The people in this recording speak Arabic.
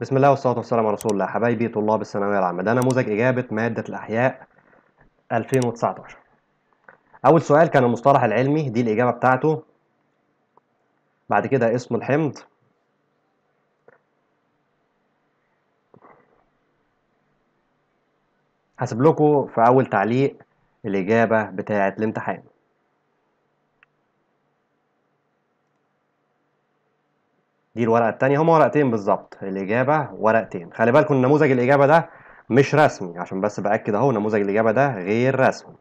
بسم الله والصلاة والسلام على رسول الله. حبايبي طلاب الثانوية العامة ده نموذج إجابة مادة الأحياء 2019 أول سؤال كان المصطلح العلمي دي الإجابة بتاعته. بعد كده اسم الحمض. هسيب لكم في أول تعليق الإجابة بتاعة الامتحان. دي الورقة التانية. هما ورقتين بالظبط الإجابة ورقتين. خلي بالكم نموذج الإجابة ده مش رسمي عشان بس بأكد أهو نموذج الإجابة ده غير رسمي.